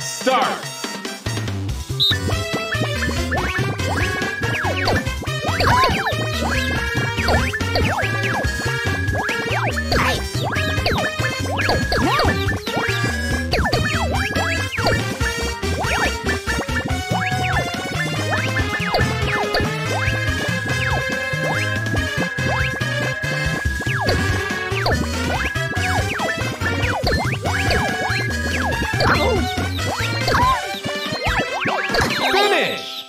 Start! Finish!